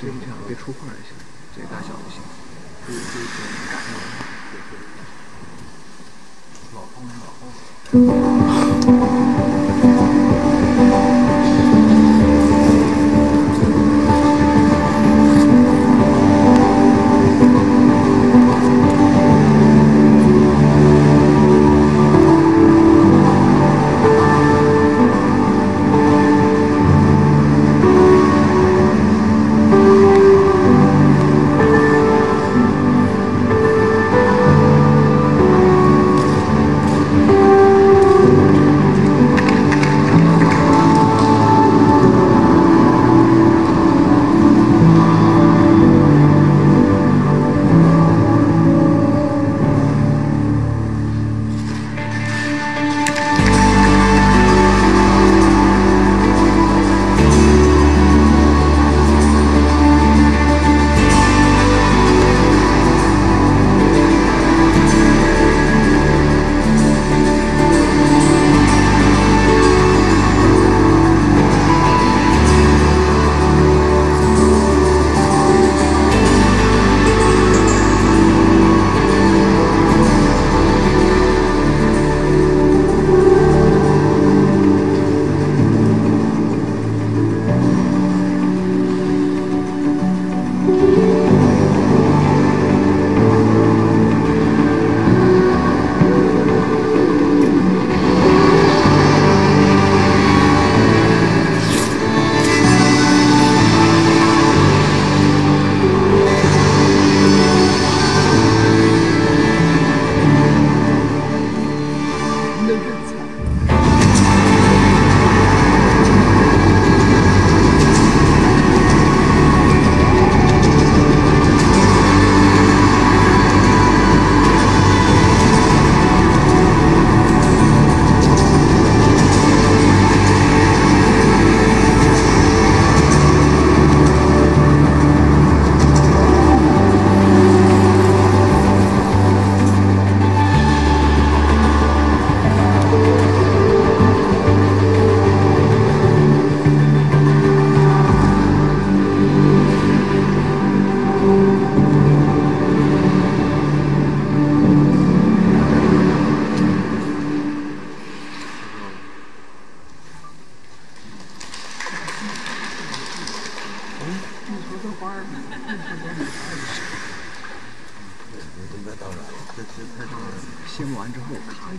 对，这样别出画就行，这大小就行。这这这感受。老风你说这花儿，你看这，你看这，那当然了，这这太差了。掀完之后，咔一。